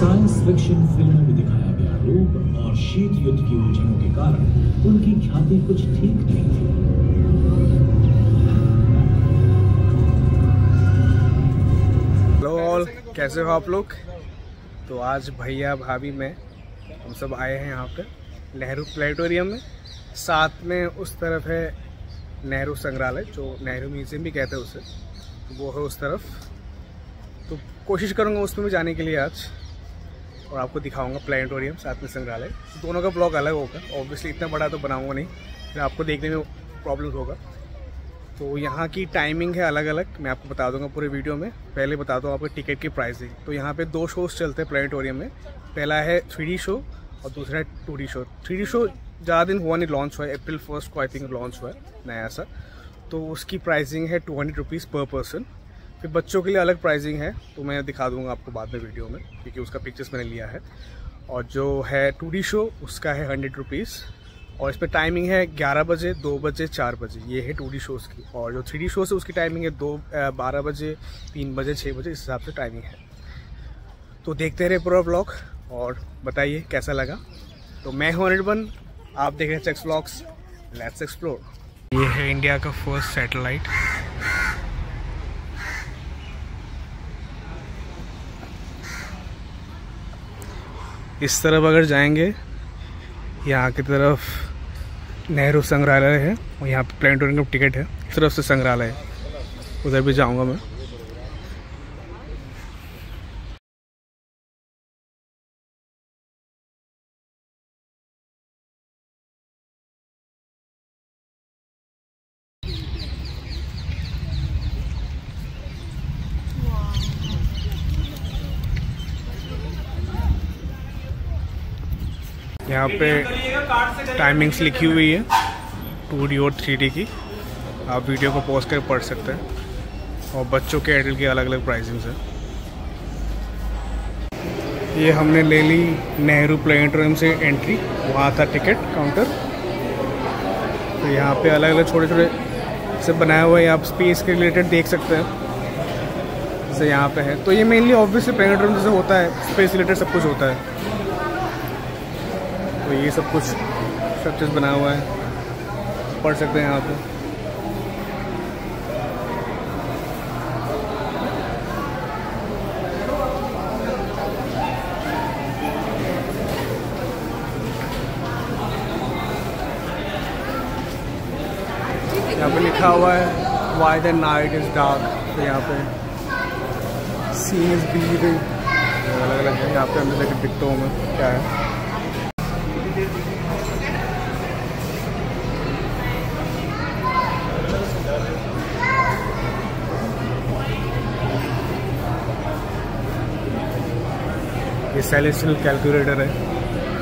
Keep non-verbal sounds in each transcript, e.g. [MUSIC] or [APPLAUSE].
Science fiction फ़िल्मों में दिखाया गया रूप और शीत युद्ध की उलझनों के कारण उनकी ख्याति कुछ ठीक नहीं थी। हेलो ऑल कैसे हो आप लोग? तो आज भैया भाभी मैं, हम सब आए हैं यहाँ पे नेहरू प्लेटोरियम में। साथ में उस तरफ़ है नेहरू संग्रहालय, जो नेहरू म्यूज़ियम भी कहते हैं उसे। तो वो है उस तरफ़। तो कोशिश करूँगा उसमें भी जाने के लिए आज। और आपको दिखाऊँगा प्लानिटोरियम, साथ में संग्रहालय। तो दोनों का ब्लॉग अलग होगा। ऑब्वियसली इतना बड़ा तो बनाऊँगा नहीं, फिर आपको देखने में प्रॉब्लम होगा। तो यहाँ की टाइमिंग है अलग अलग मैं आपको बता दूँगा पूरे वीडियो में। पहले बता दूँ आपको टिकट की प्राइसिंग तो यहाँ पे दो शोज़ चलते हैं प्लानिटोरियम में। पहला है थ्री शो और दूसरा है टू शो थ्री शो ज़्यादा दिन हुआ नहीं लॉन्च हुआ है। अप्रैल फ़र्स्ट को आई थिंक लॉन्च हुआ है नया सा। तो उसकी प्राइसिंग है two hundred rupees per person फिर बच्चों के लिए अलग प्राइसिंग है तो मैं दिखा दूँगा आपको बाद में वीडियो में, क्योंकि उसका पिक्चर्स मैंने लिया है। और जो है टू शो उसका है हंड्रेड रुपीज़ और इस पर टाइमिंग है ग्यारह बजे, दो बजे, चार बजे। ये है टू डी शोज़ की। और जो थ्री डी शोज़ है, उसकी टाइमिंग है दो बारह बजे, तीन बजे छः बजे, इस हिसाब से टाइमिंग है। तो देखते रहे पूरा ब्लॉग और बताइए कैसा लगा। तो मैं हूँ अनिर्बन आप देख रहे हैं चेक्स ब्लॉग्स लेट्स एक्सप्लोर ये है इंडिया का फ़र्स्ट सैटेलाइट इस तरफ़ अगर जाएँगे, यहाँ की तरफ़ नेहरू संग्रहालय है, और यहाँ पे प्लेनेटोरियम का टिकट है, इस तरफ़ से संग्रहालय है। उधर भी जाऊँगा मैं। यहाँ पे टाइमिंग्स लिखी हुई है टू डी और थ्री डी की। आप वीडियो को पॉज कर पढ़ सकते हैं। और बच्चों के एयरटेल की अलग अलग प्राइसिंग्स है। ये हमने ले ली नेहरू प्लेनेटोरियम से एंट्री वहाँ था टिकट काउंटर तो यहाँ पे अलग अलग छोटे छोटे से बनाया हुआ है। आप स्पेस के रिलेटेड देख सकते हैं। जैसे यहाँ पे है। तो ये मेनली ऑब्वियसली प्लेनेटोरियम जैसे होता है। स्पेस रिलेटेड सब कुछ होता है। तो ये सब कुछ स्ट्रक्चर्स बना हुआ है। पढ़ सकते हैं यहाँ पे यहाँ पे लिखा हुआ है why the night is dark तो यहाँ पे सीन इज़ ब्लीडिंग अलग अलग है, यहाँ पे अंदर दिखता हूँ मैं क्या है। सेलेस्टियल कैलकुलेटर है।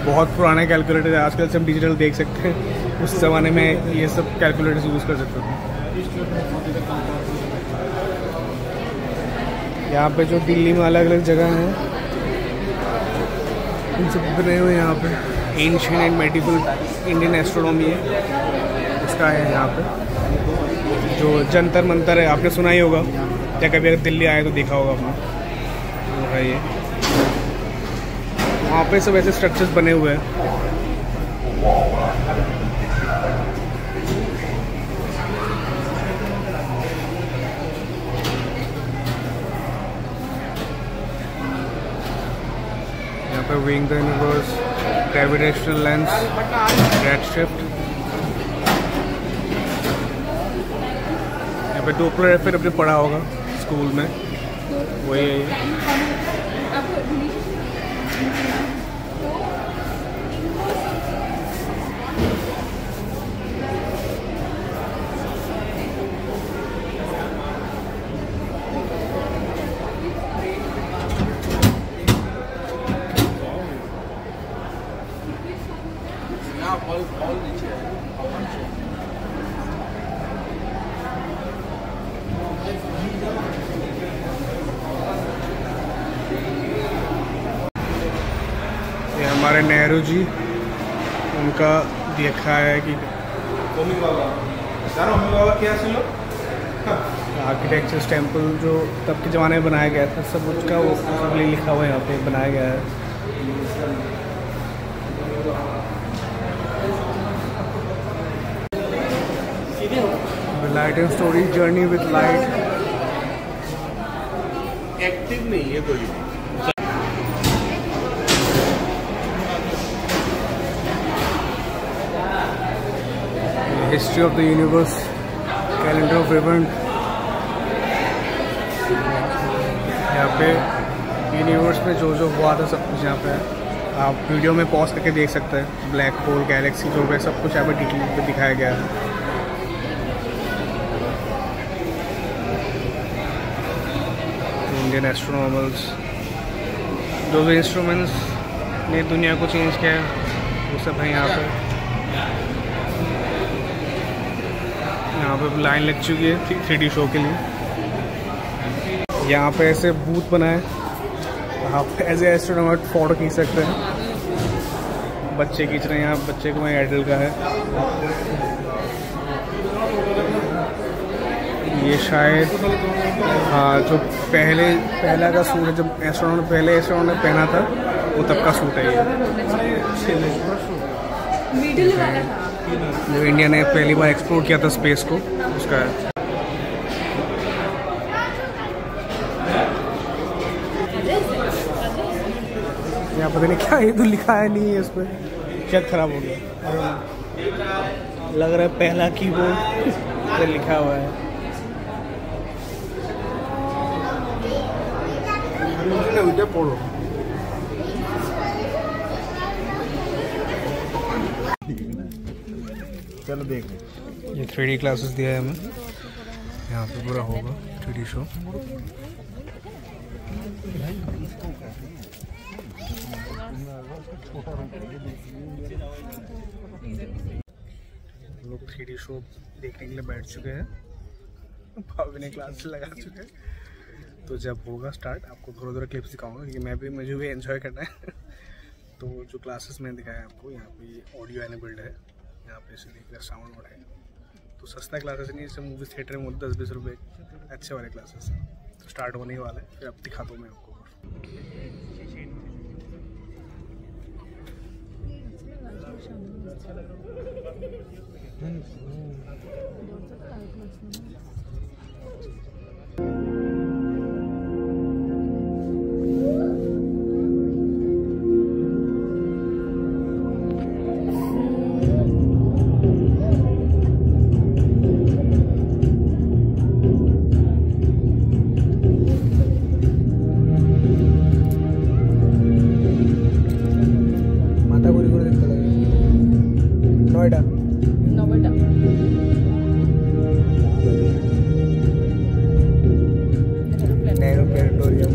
बहुत पुराने कैलकुलेटर है, आजकल से हम डिजिटल देख सकते हैं। उस ज़माने में ये सब कैलकुलेटर्स यूज़ कर सकते थे। यहाँ पे जो दिल्ली में अलग अलग जगह हैं, उन सब बने हुए यहाँ पे। Ancient and medical Indian astronomy है। इसका है यहाँ पे। जो जंतर मंतर है, आपने सुना ही होगा। या कभी अगर दिल्ली आए तो देखा होगा आपने। वो है ये। वहाँ पे सब ऐसे स्ट्रक्चर्स बने हुए हैं। Wing the universe gravitational lens red shift यहाँ पे डोपलर फिर अपने पढ़ा होगा स्कूल में। वही है ये ये हमारे नेहरू जी उनका देखा है कि आर्किटेक्चर टेंपल जो तब के ज़माने में बनाया गया था सब उसका वो सब लिखा हुआ है यहाँ पे बनाया गया है। Light and story journey with light active नहीं है कोई। History of the universe calendar of event यहाँ पे यूनिवर्स में जो जो हुआ था सब कुछ यहाँ पे आप वीडियो में पॉज करके देख सकते हैं। ब्लैक होल गैलेक्सी जो है, सब कुछ यहाँ पे डिटेल पे दिखाया गया है। इंडियन एस्ट्रोनॉमर्स जो भी इंस्ट्रूमेंट्स ने दुनिया को चेंज किया है, वो सब है यहाँ पे। यहाँ पे लाइन लग चुकी है थ्री डी शो के लिए। यहाँ पे ऐसे बूथ बना है आप एज ए एस्ट्रोनॉमर फ़ोटो खींच सकते हैं। बच्चे खींच रहे हैं यहाँ, बच्चे को मैं एयरटेल का है। ये शायद हाँ जो पहले, पहला का सूट है, जब एस्ट्रोनॉट पहले एस्ट्रोनॉट ने पहना था, वो तब का सूट है ये। वाला था। जो इंडिया ने पहली बार एक्सप्लोर किया था स्पेस को, उसका है। यहाँ पता नहीं क्या ये तो लिखा है नहीं है उसमें। चेक खराब हो गया। लग रहा है पहला की वो तो लिखा हुआ है। पढ़ो। चलो देख ये थ्री डी क्लासेस दिया है हमें। यहाँ पे पूरा होगा थ्री डी शो लोग थ्री डी शो देखने के लिए बैठ चुके हैं। भाभी ने क्लास लगा चुके हैं। तो जब होगा स्टार्ट आपको थोड़ा थोड़ा क्लिप्स दिखाऊँगा क्योंकि मैं भी मुझे भी एंजॉय करना है। [LAUGHS] तो जो क्लासेस मैंने दिखाया आपको यहाँ पे ऑडियो एनेबल्ड है। यहाँ पे देख रहे साउंड मोड है। तो सस्ता क्लासेस नहीं, जैसे मूवी थिएटर में बोलते दस बीस रुपये अच्छे वाले क्लासेस हैं। तो स्टार्ट होने ही वाला है, फिर अब दिखा हूँ मैं आपको। नेहरू प्लेनेटोरियम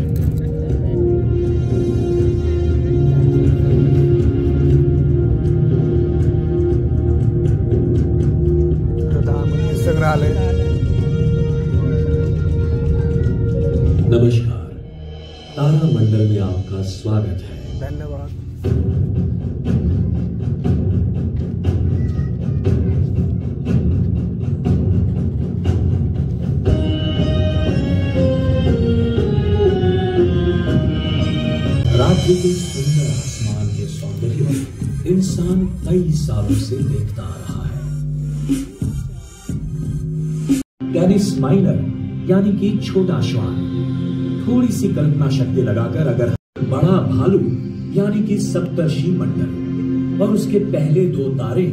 प्रधानमंत्री संग्रहालय नमस्कार। तारा मंडल में आपका स्वागत है। धन्यवाद। राज्य के सुंदर आसमान के सौंदर्य इंसान कई सालों से देखता आ रहा है। टेनिस माइनर यानी कि छोटा श्वान, थोड़ी सी कल्पना शक्ति लगाकर अगर बड़ा भालू, यानी कि सप्तर्षि मंडल, और उसके पहले दो तारे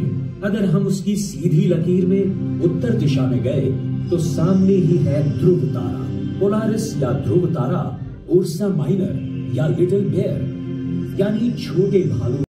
अगर हम उसकी सीधी लकीर में उत्तर दिशा में गए तो सामने ही है ध्रुव तारा, पोलारिस या ध्रुव तारा, उर्सा माइनर। या लिटिल बेयर यानी छोटे भालू।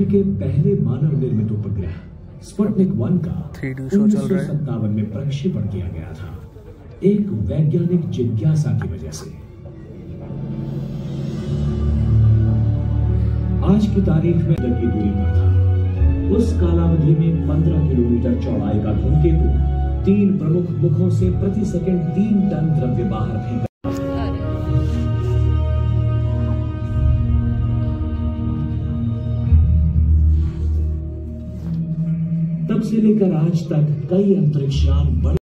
पृथ्वी के पहले मानव निर्मित उपग्रह स्पुतनिक वन का 3D शो चल रहा है। सत्तावन में प्रक्षेपण किया गया था। एक वैज्ञानिक जिज्ञासा की वजह से। आज की तारीख में की दूरी पर था। उस कालावधि में 15 किलोमीटर चौड़ाई का धूमकेतु तीन प्रमुख मुखों से प्रति सेकंड तीन टन द्रव्य बाहर फेंका। से लेकर आज तक कई अंतरिक्षयान बड़े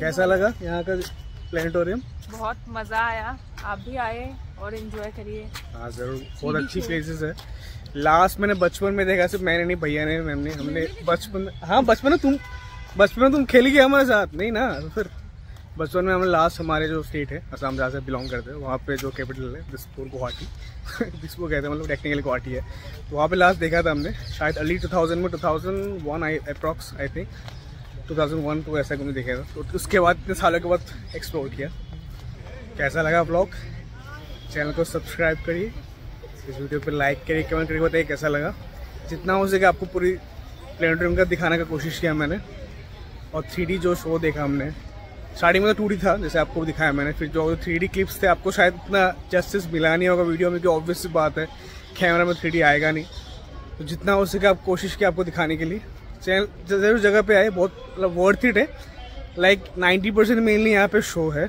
कैसा लगा यहाँ का प्लेनेटोरियम? बहुत मज़ा आया। आप भी आए और एंजॉय करिए। हाँ ज़रूर। बहुत अच्छी प्लेसेस है। लास्ट मैंने बचपन में देखा सिर्फ़ मैंने नहीं भैया ने मैम ने हमने बचपन हाँ बचपन में तुम बचपन में तुम खेली गए हमारे साथ? नहीं ना तो फिर बचपन में हमने लास्ट हमारे जो स्टेट है असम जहाँ से बिलोंग करते हैं वहाँ पे जो कैपिटल है दिसपुर गुवाहाटी। [LAUGHS] दिसपुर कहते हैं मतलब टेक्निकली गुवाहाटी है। तो वहाँ पे लास्ट देखा था हमने शायद अर्ली टू में two thousand one I approx I think 2001 तो ऐसा कुछ देखा था तो उसके बाद, इतने सालों के बाद एक्सप्लोर किया। कैसा लगा ब्लॉग चैनल को सब्सक्राइब करिए। इस वीडियो पर लाइक करिए कमेंट करिए, बताइए कैसा लगा। जितना हो सके आपको पूरी प्लेनेटोरियम का दिखाने का कोशिश किया मैंने। और थ्री जो शो देखा हमने स्टार्टिंग में तो टू था, जैसे आपको दिखाया मैंने। फिर जो थ्री क्लिप्स थे, आपको शायद इतना जस्टिस मिला नहीं होगा वीडियो में कि ऑब्वियस बात है कैमरा में थ्री आएगा नहीं। तो जितना हो सके आप कोशिश की आपको दिखाने के लिए। चैनल ज़रूर जगह पे आए, बहुत मतलब वर्थ इट है। लाइक नाइन्टी परसेंट मेनली यहाँ पे शो है।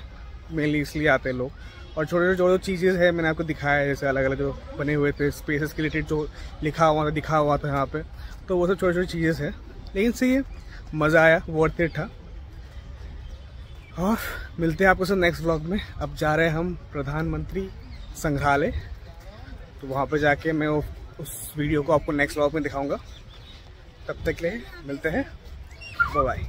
मेनली इसलिए आते हैं लोग। और छोटे छोटे जो चीज़ें हैं, मैंने आपको दिखाया है, जैसे अलग अलग जो बने हुए थे स्पेसेस के रिलेटेड जो लिखा हुआ था, दिखा हुआ था यहाँ पे तो वो सब छोटी छोटी चीज़ें हैं। लेकिन सही है, मज़ा आया वर्थ इट था। और मिलते हैं आपको सब नेक्स्ट व्लॉग में। अब जा रहे हैं हम प्रधानमंत्री संग्रहालय। तो वहाँ पर जाके मैं उस वीडियो को आपको नेक्स्ट व्लॉग में दिखाऊँगा। तब तक ले मिलते हैं। बाय